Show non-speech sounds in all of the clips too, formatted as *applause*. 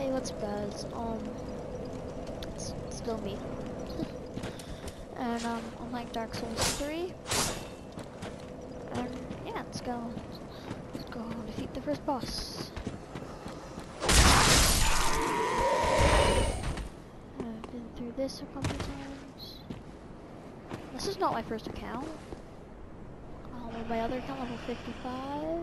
Hey, what's up guys? Um, it's still me. *laughs* and um, I'm playing Dark Souls 3. And yeah, let's go. Let's go defeat the first boss. I've been through this a couple times. This is not my first account. Um, my other account, level 55.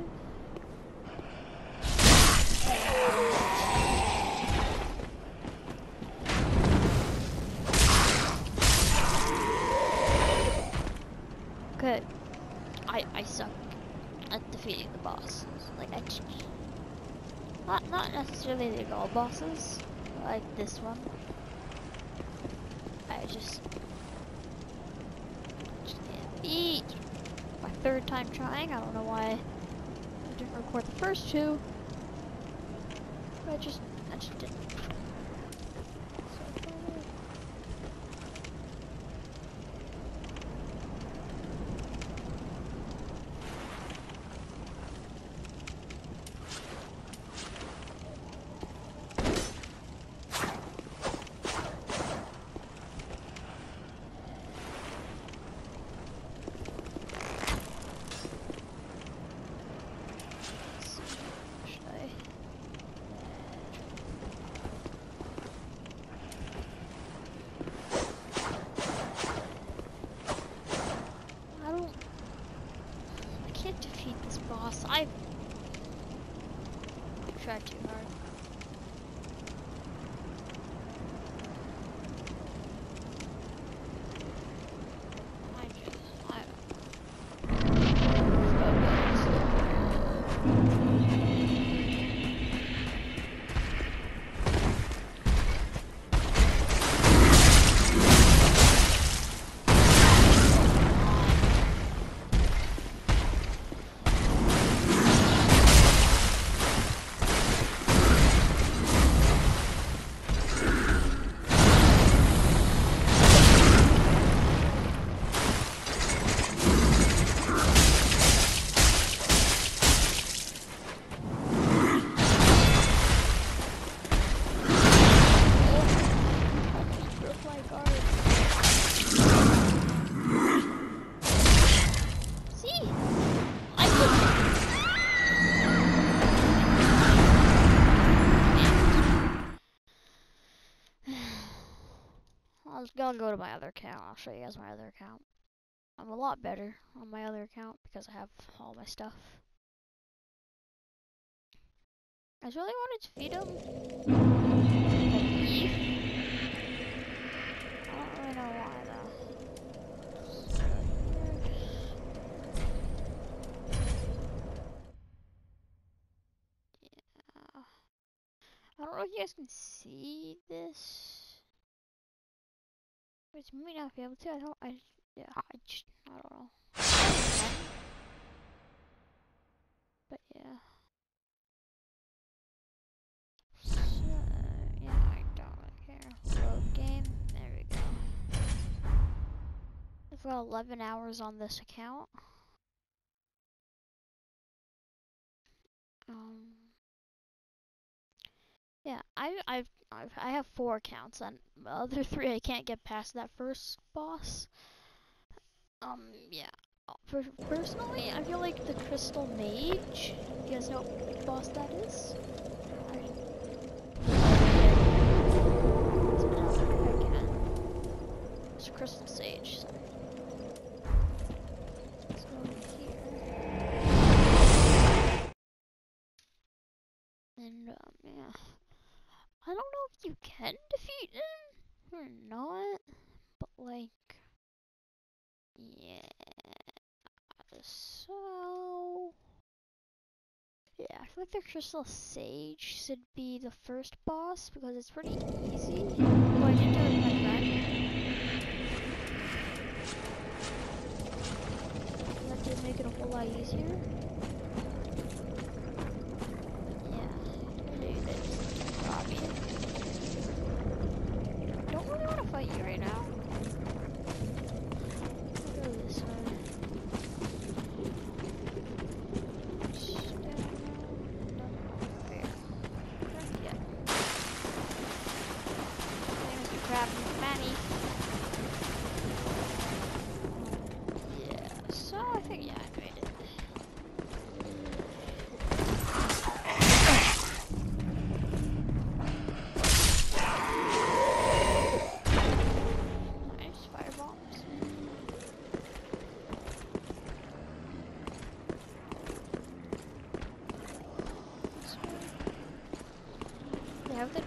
The bosses. Like I not not necessarily the all bosses, like this one. I just just can't beat. My third time trying. I don't know why I didn't record the first two. But I just I just didn't. Other account. I'll show you guys my other account. I'm a lot better on my other account because I have all my stuff. I really wanted to feed him. I don't really know why though. Yeah. I don't know if you guys can see this. Which may not be able to. I don't. I yeah. I just. I don't know. But yeah. So yeah, I don't care. Load game. There we go. I've got 11 hours on this account. Um. Yeah, I I've, I've I have four accounts, and the other three I can't get past that first boss. Um, yeah. Per personally, I feel like the Crystal Mage. You guys know what boss that is? It's Crystal Sage. You can defeat him or not, but like, yeah. So, yeah, I feel like the Crystal Sage should be the first boss because it's pretty easy. Going into it with my friend. That did make it a whole lot easier. Yeah, dude, it's Robbie. Don't really want to fight you right now. I'll go this way. Stand around, nothing over there. Okay, yeah.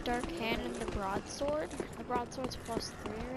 Dark Hand Broadsword. The Broadsword's plus three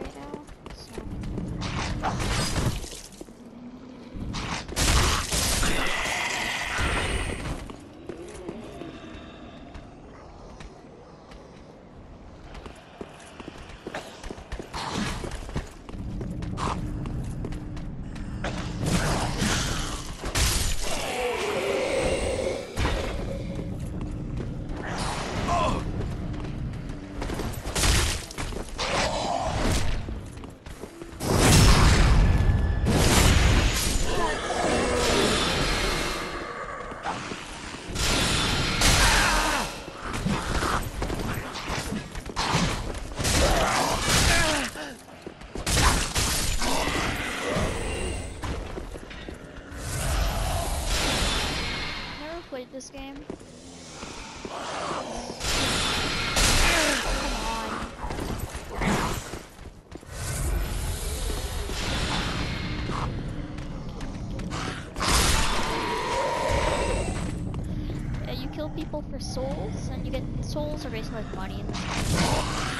kill people for souls, and you get souls are basically like money in.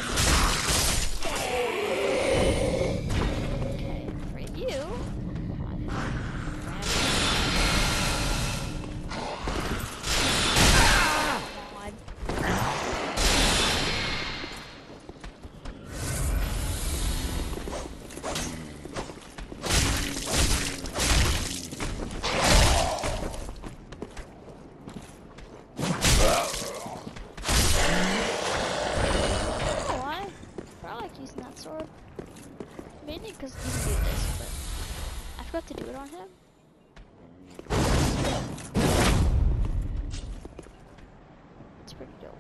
It's pretty dope.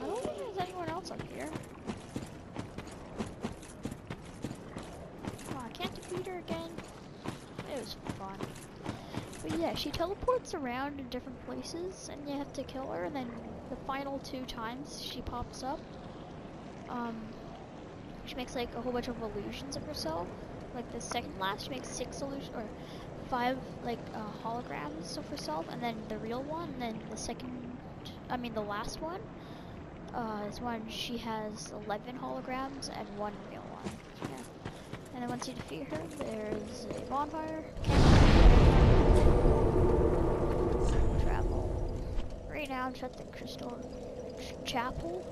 I don't think there's anyone else up here. Oh, I can't defeat her again. It was fun. But yeah, she teleports around in different places, and you have to kill her. And then the final two times she pops up, um, she makes like a whole bunch of illusions of herself. Like the second last, she makes six illusions or five like uh, holograms of herself, and then the real one. And then the second, I mean the last one, uh, is when she has eleven holograms and one real one. Yeah. And then once you defeat her, there's a bonfire. Travel. Right now, I'm at the Crystal Ch- Chapel.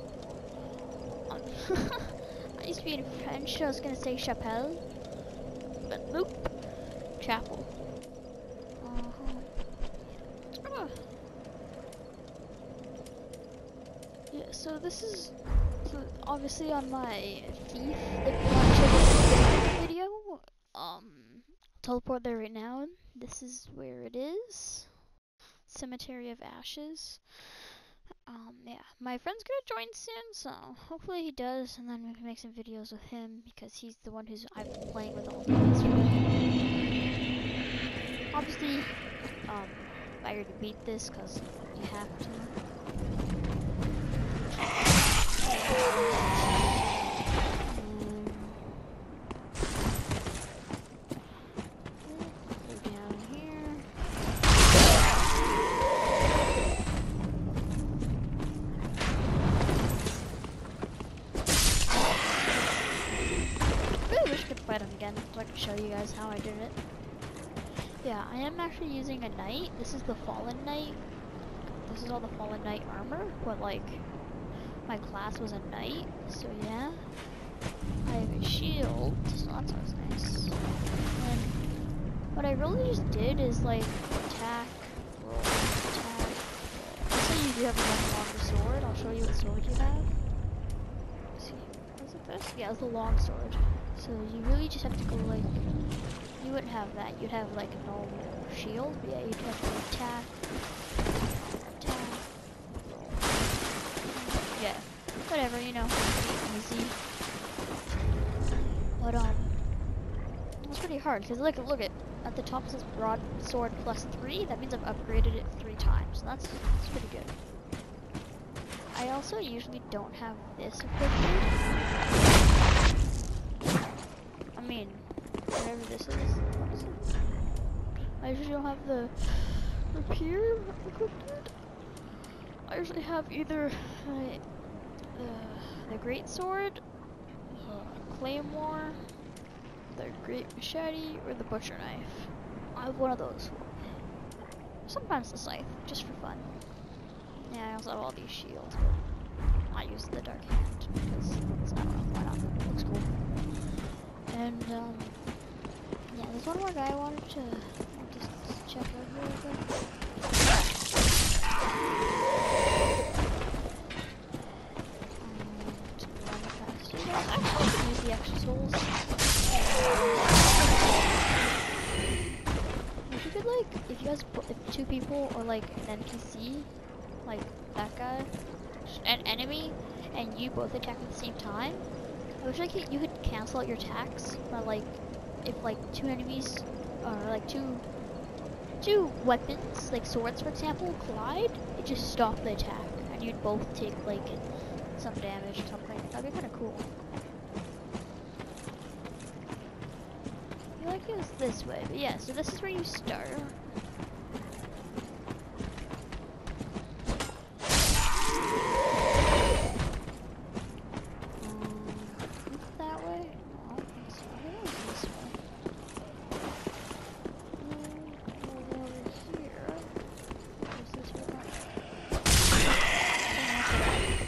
*laughs* I used to be in French. I was gonna say chapelle, nope. Chapel. Uh-huh. Ah. Yeah. So this is so obviously on my thief. Video, um, teleport there right now. This is where it is. Cemetery of Ashes. Um, yeah, my friend's gonna join soon, so hopefully he does, and then we can make some videos with him because he's the one who's I've been playing with all the Obviously, um, I already beat this because you have to. I am actually using a knight. This is the Fallen Knight. This is all the Fallen Knight armor, but like my class was a knight, so yeah. I have a shield, so that sounds nice. And what I really just did is like attack, roll, attack. Let's say you do have a longer sword. I'll show you what sword you have. Let's see, was it this? Yeah, it's the long sword. So you really just have to go like, you wouldn't have that. You'd have like a normal shield. Yeah, you'd have to attack, attack. Yeah, whatever, you know, easy. But um, it's pretty hard because look, look at at the top it says broadsword plus three. That means I've upgraded it three times. That's that's pretty good. I also usually don't have this equipment. I mean, whatever this is. I usually don't have the Rapier equipment. I usually have either uh, the, the Great Sword, uh, Claymore, the Great Machete, or the Butcher Knife. I have one of those. Sometimes the Scythe, just for fun. Yeah, I also have all these shields, I use the Dark Hand because it's not wrong. Why not? It looks cool. And um, there's one more guy I wanted to just, check out real quick. Um, use the. If you could like, if you guys, if two people or like an NPC, like that guy, an enemy, and you both attack at the same time, I wish like you could cancel out your attacks, but like if like two enemies or like two two weapons, like swords for example, collide, it just stop the attack, and you'd both take like some damage or something. That'd be kind of cool. I feel like it was this way, but yeah. So this is where you start. Um, is it that way? No, I don't think so. I think it was this way. Mm, go over here. Is this way? Oh, that's it.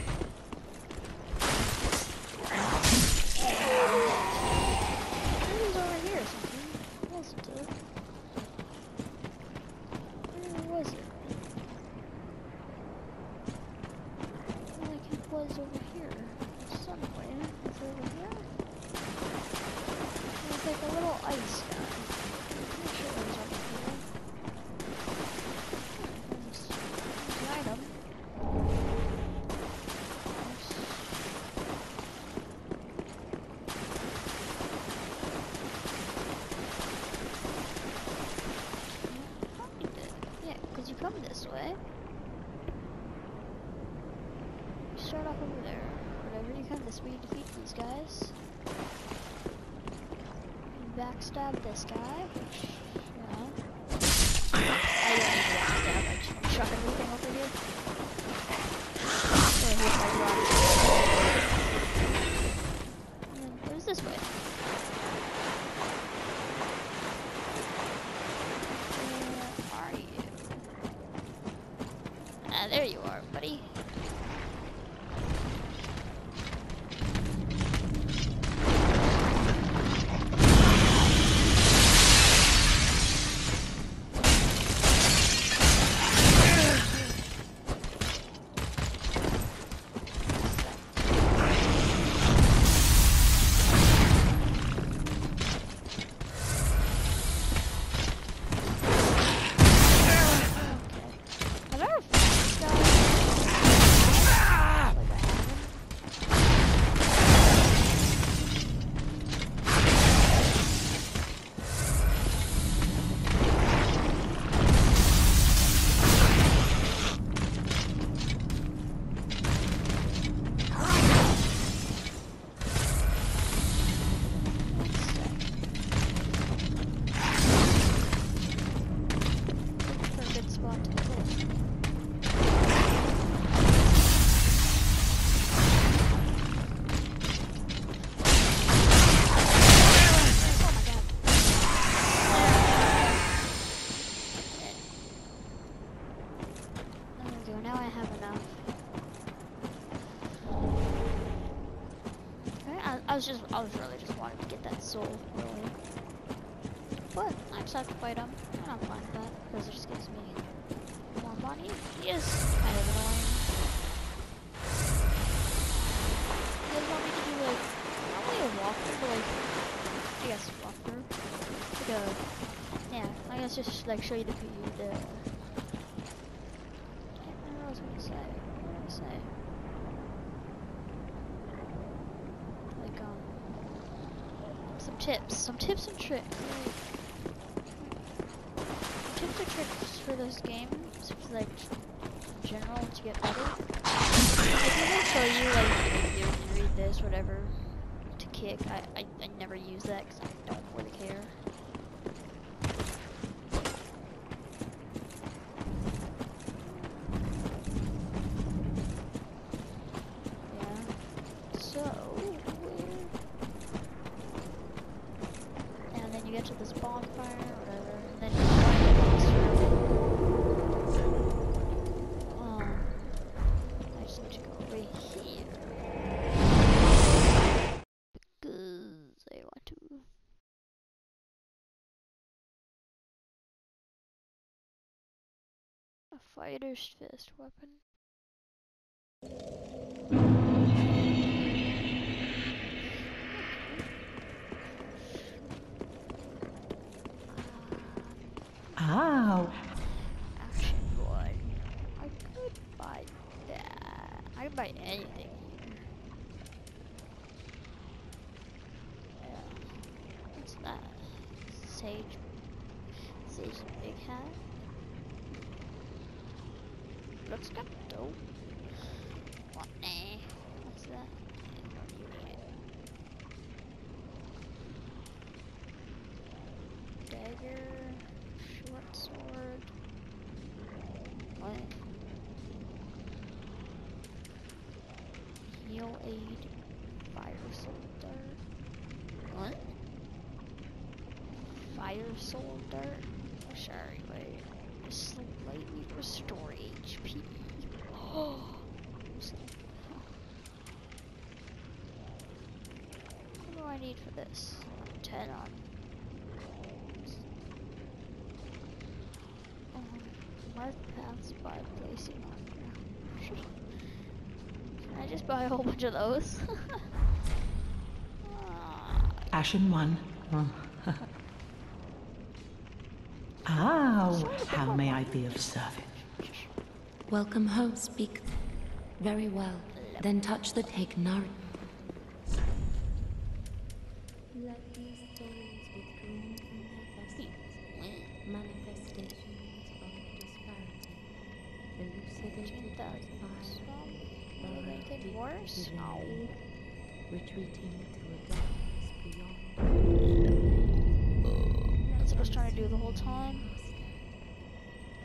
It was over here or something. Wasn't it? Where was it? I feel like it was over here. Somewhere. Is it over here? There's like a little ice guy. I'm sure it was over here. There's, there's an item. There's- Find it. Yeah, because you come this way. You start off over there. You defeat these guys. Backstab this guy, was I really just wanting to get that soul, really. But, I just have to fight him, and I'm fine with that, because it just gives me more money. He is kind of annoying. You guys want me to do like, not really a walkthrough, but like, I guess walkthrough. Like a, yeah, I guess just like show you the, the, can't remember what I was gonna say. What did I say? Like, um, some tips, some tips and tricks. Tips or tricks for this game, like, general, to get better. I can show you, like, you read this, whatever, to kick. I, I, I never use that because I don't really care. Get to this bonfire whatever, and then you find the room. Um, I just need to go over here. Because I want to. A fighter's fist weapon. Ah, Action. I could buy that. I could buy anything. What's that? Sage. Sage big hat. Looks of dope. What? Nah. What's that? I don't need it. Dagger. Short sword. What? Heal aid. Fire soul dart. What? Fire Oh, sorry, wait. Slightly restore HP. Oh. *gasps* What do I need for this? 10 on Um, mark paths by placing on ground. *laughs* Can I just buy a whole bunch of those? *laughs* Ashen one. *laughs* Ah, how may I be of service? Welcome home, speak. Very well. Then touch the take nar. To do the whole time.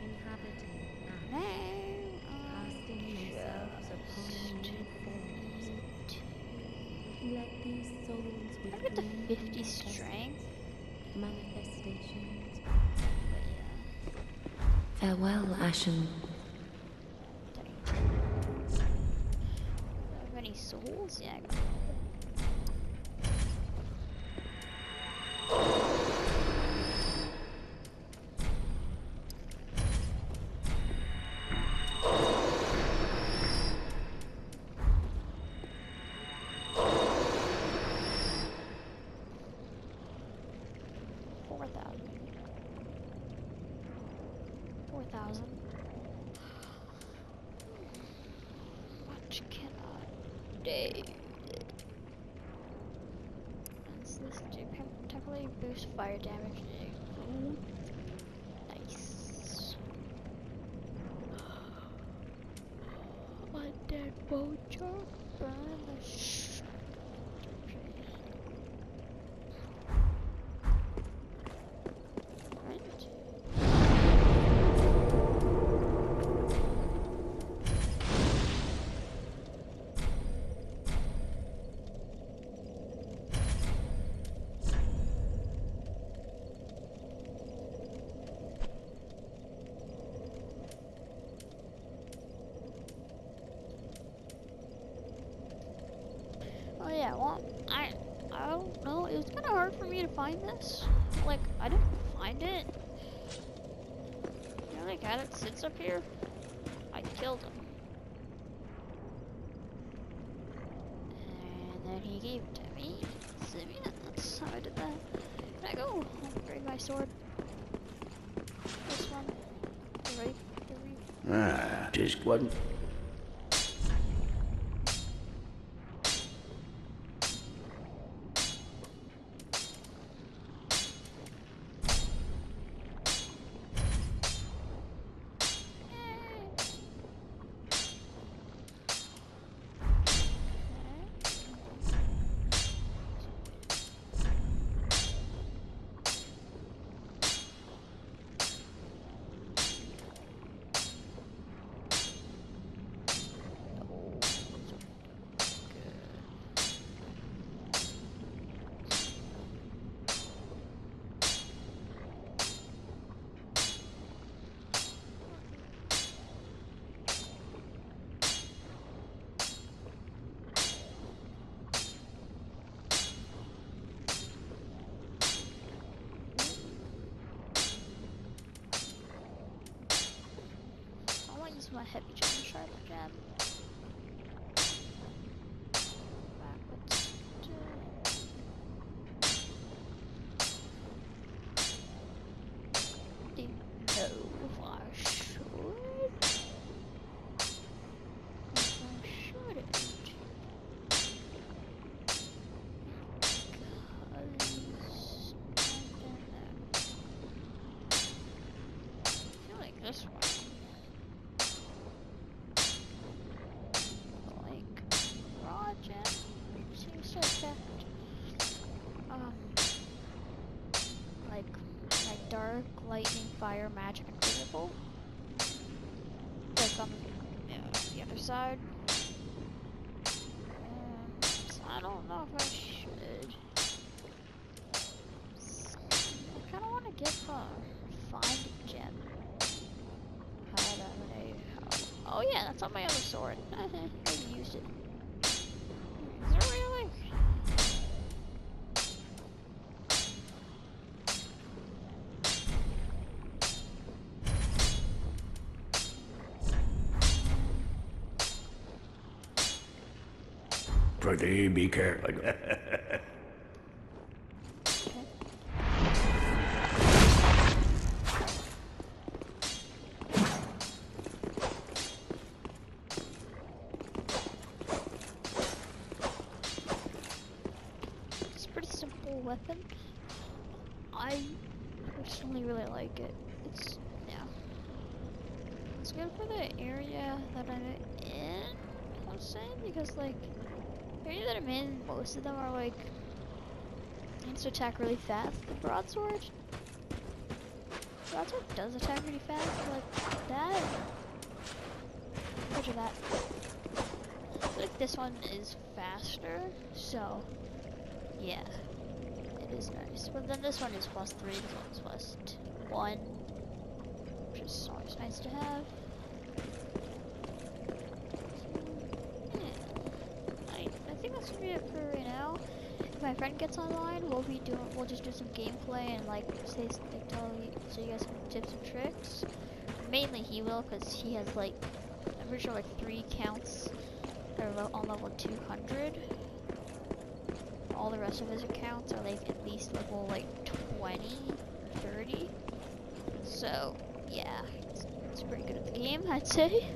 Inhabiting No. and casting themselves upon just new forms. need Let these souls to- I get the withdrawn 50 from their vessels, strength. manifestations. Farewell, Ashen. 4,000. 4,000. Much can I? Does this do temporarily boost fire damage? Ooh. Nice. Undead vulture? Yeah, well, I I don't know. It was kind of hard for me to find this. Like, I didn't find it. You know the guy that sits up here? I killed him. And then he gave it to me. So yeah, that's how I did that. Can I go? I'll my sword. This one. Ah, just wasn't. My heavy gem, sharp gem. Backwards. Dark, lightning, fire, magic, and physical. Like on yeah, the other side. Um, so I don't know if I should. I kind of want to get her find gem. How do I- Oh yeah, that's on my other sword. *laughs* I used it. Pretty be careful. It's a pretty simple weapon. I personally really like it. It's yeah. It's good for the area that I'm in, I would say, because like the area that I'm in, most of them are like needs to attack really fast. The broadsword broadsword does attack pretty fast, like that picture that. Like this one is faster, so yeah, it is nice. But then this one is plus three, this one's plus t- one, which is always nice to have. So, yeah, I, I think that's gonna be it for right now. If my friend gets online, we'll be doing, we'll just do some gameplay and like say, tell you, so you guys some tips and tricks. Mainly he will, cause he has like, I'm pretty sure like three counts are on level 200 all the rest of his accounts are like at least level like 20, 30. So yeah, it's, it's pretty good at the game, *laughs* I'd say.